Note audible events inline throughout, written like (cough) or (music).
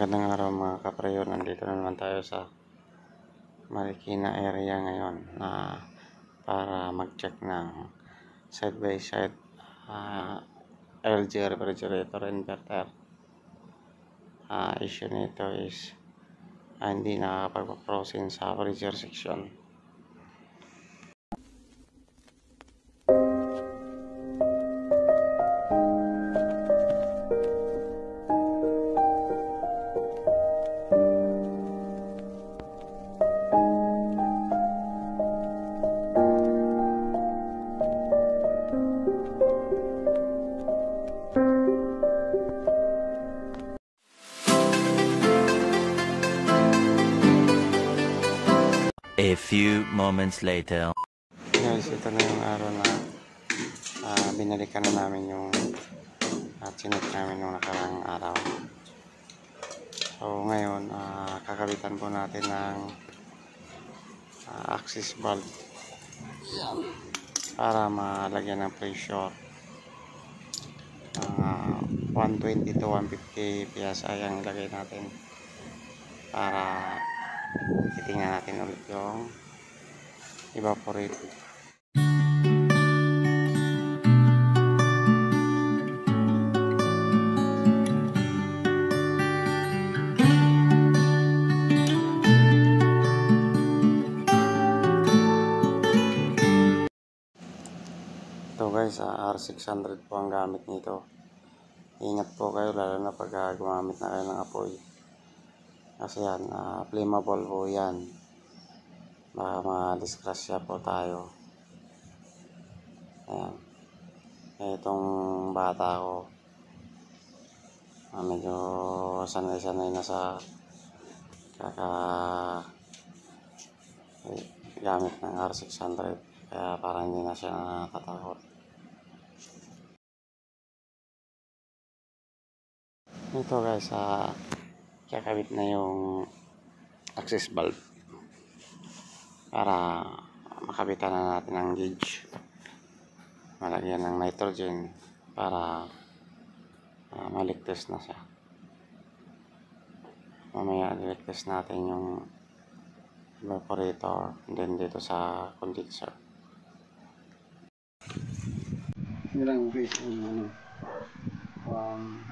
Magandang araw mga kaprayo. Nandito na naman tayo sa Marikina area ngayon na para mag-check ng side by side uh, LG refrigerator inverter. Uh, issue nito is uh, hindi nakakapag-processing sa freezer section. A few moments later. Guys, ito na yung araw na uh, binalikan na namin yung at sinek namin nung nakarang araw. So ngayon, uh, kakabitan po natin ng uh, axis bulb para malagyan ng pressure. Uh, 120 to 150 PSI ang ilagay natin para titingnan natin ulit yung evaporate ito guys ah, R600 po ang gamit nito. Ingat po kayo lalo na pag ah, gumamit na kayo ng apoy kasi yan ah, flammable po yan. Baka ma-disgrasya po tayo. Ayan. Eh, itong bata ko ah, medyo sanay-sanay na sa kaka eh, gamit ng R600 kaya parang hindi na siya nakakatakot ito guys ah kakabit na yung access bulb. Para makabitan na natin ang gauge. Malagyan ng nitrogen para uh, maligtas na siya. Mamaya niligtas natin yung evaporator then dito sa condenser. Yun lang guys yung ano. Um,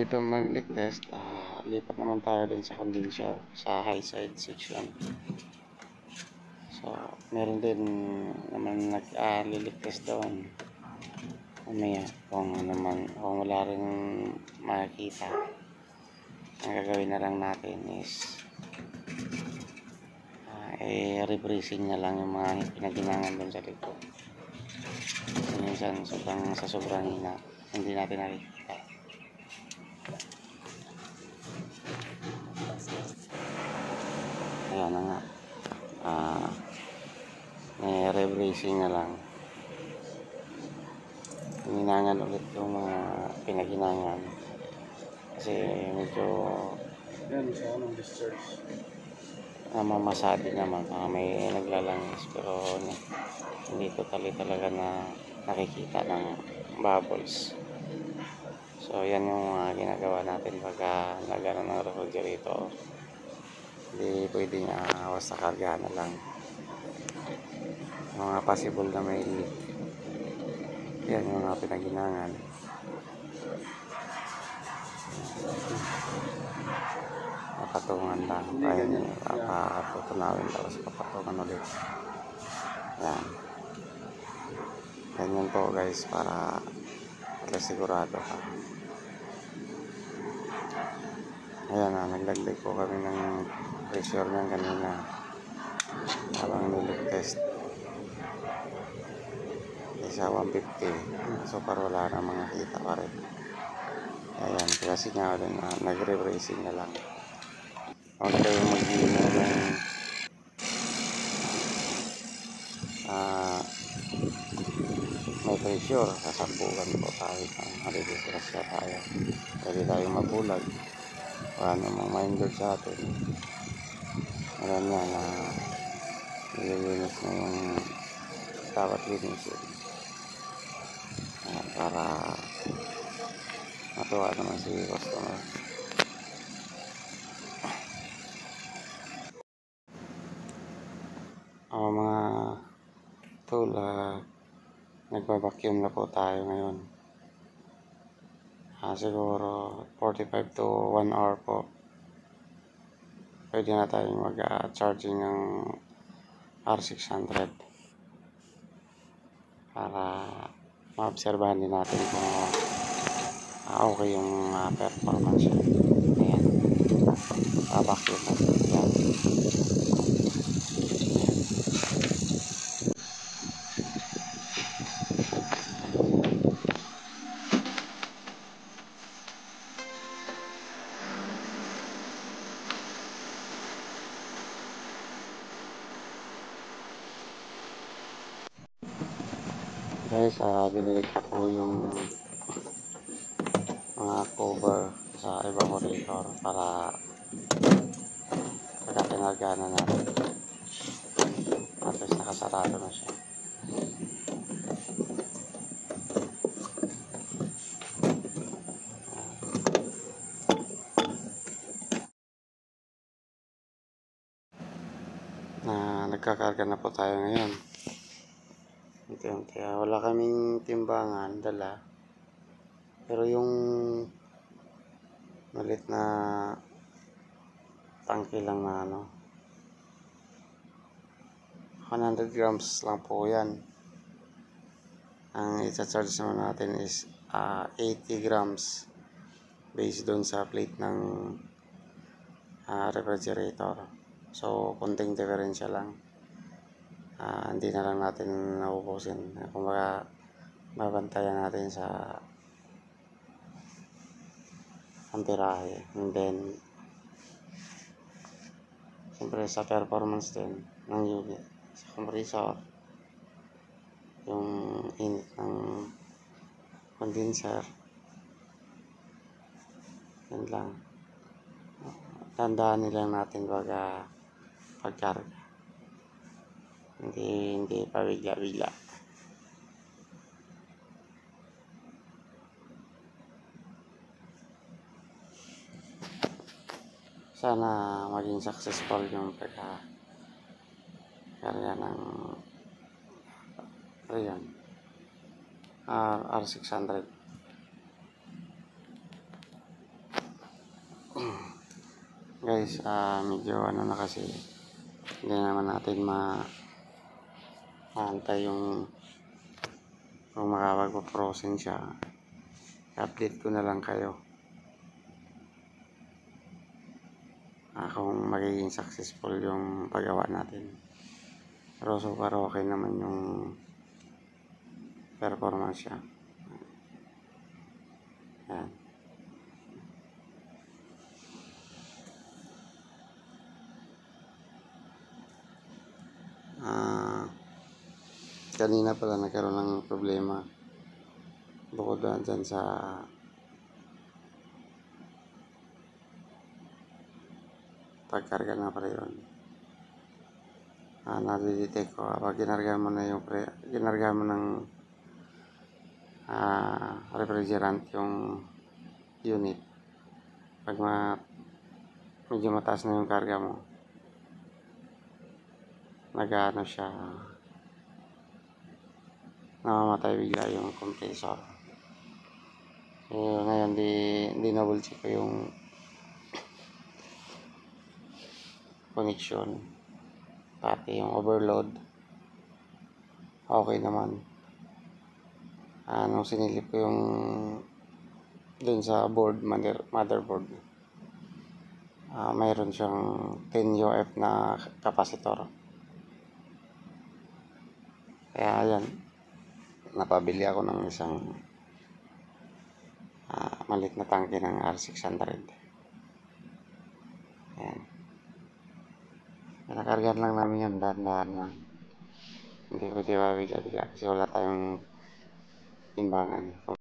dito mag-leak test uh, lipat naman tayo din sa condenser sa high side section. So meron din naman nag-lilik uh, test doon. Umaya kung ano man kung wala rin makikita. Ang gagawin na lang natin is uh, eh rebracing na lang yung mga pinaginangan doon sa likod. Minsan sobrang sa sobrang hina hindi natin nakikita na nga. Ah, may rebracing na lang. Hininangan ulit yung mga pinaginangan. Kasi medyo Yan, sa anong discharge. namamasadi naman. Ah, may naglalangis pero hindi totally talaga na nakikita ng bubbles. So, yan yung mga ginagawa natin pagka nagano ng refrigerator. Hindi pwedeng uh, basta karga na lang. Mga possible na may. Yan yung mga pinaginangan. Papatungan lang. Kaya nyo papatutunawin tapos papatungan ulit. Yan. Ganyan po guys para least sigurado ka. Ayan na, nagdagdag po kami ng pressure niyan kanina habang nilig test. Isa 150. So para wala na mga kita pa rin. Ayan, kasi nga rin uh, nagre-racing na lang. Huwag kayong mag-iinom ng ah may pressure, sasambukan po tayo ng halilisgrasya tayo. Pwede tayo mabulag. Wala namang minded sa atin. Alam niya na nililinis na yung dapat linisin. Ah, para matuwa naman si customer. Ang mga tool, ah, nagbabacuum na po tayo ngayon. Ah, siguro 45 to 1 hour po. Pwede na tayong mag-charging ng R600 para maobserbahan din natin kung ah, okay yung ah, performance. Ayan. Babacuum natin. Guys, ah binili ko po yung mga cover sa evaporator para pagka pinagana natin. At least nakasarado na siya. Na nagkakarga na po tayo ngayon. Unti-unti. ah, Wala kaming timbangan, dala. Pero yung malit na tangke lang na ano. 100 grams lang po yan. Ang isa-charge naman natin is ah, 80 grams based doon sa plate ng ah, refrigerator. So, konting diferensya lang ah hindi na lang natin naubusin. Kumbaga, babantayan natin sa amperahe. And then, siyempre sa performance din ng unit. Sa compressor, yung init ng condenser. Yan lang. Tandaan nilang natin baga pagkarga. Hindi, hindi pa bigla-bigla. Sana maging successful yung pagka karya ng ano yun? R, R600. (clears throat) Guys, ah medyo ano na kasi hindi naman natin ma antay yung kung makapagpa-frozen siya. Update ko na lang kayo. Ah, kung magiging successful yung paggawa natin. Pero so okay naman yung performance siya. Yan kanina pala nagkaroon ng problema. Bukod na dyan sa pagkarga na pala. Ah, nadidetect ko kapag ginarga mo na yung pre, ginarga mo ng ah, refrigerant yung unit. Pag ma, medyo mataas na yung karga mo, nag-ano siya, namamatay bigla yung compressor. So, ngayon, di, di double check ko yung (coughs) connection. Pati yung overload. Okay naman. Ano, sinilip ko yung dun sa board, mother, motherboard. Ah, mayroon siyang 10 UF na kapasitor. Kaya yan, napabili ako ng isang ah, malit na tangke ng R600. Ayan. Pinakargan lang namin yan, dahan-dahan lang. Hindi ko di mabigla-bigla kasi wala tayong timbangan.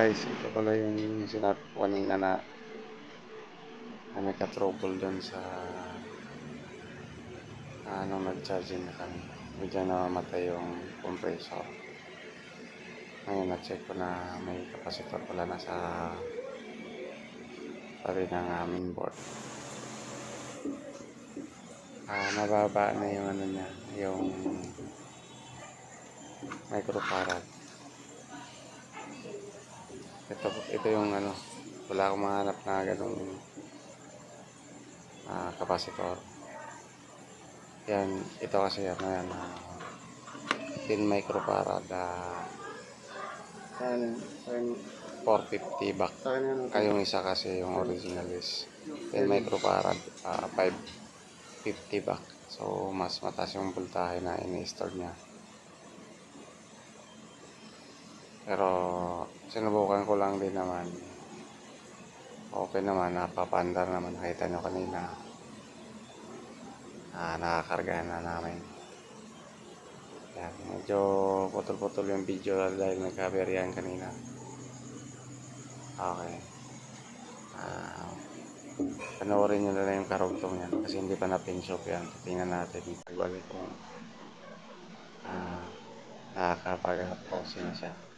Guys, ito pala yung sinabi ko kanina na na may ka-trouble doon sa ah, nung nag-charging na kami. Medyo namamatay yung compressor. Ngayon, na-check ko na may capacitor pala na sa tabi ng aming board. Ah, mababa na yung ano niya, yung microfarad. Ito, ito yung ano, wala akong mahanap na ganung ah, kapasitor. Yan, ito kasi ano yan, ah, 10 microfarad, ah, yan, yan, 450 back. Ay, yung isa kasi yung original is 10 microfarad, ah, 550 back. So, mas mataas yung voltahe na ini-store niya. Pero sinubukan ko lang din naman. Okay naman, napapandar naman. Nakita nyo kanina. Ah, nakakarga na namin. Yan, medyo putol-putol yung video dahil nagkaberiyan kanina. Okay. Ah, panoorin nyo na lang yung karugtong yan kasi hindi pa na-pinshop yan. Tingnan natin. Pagbalik kung ah, nakakapag-post na siya.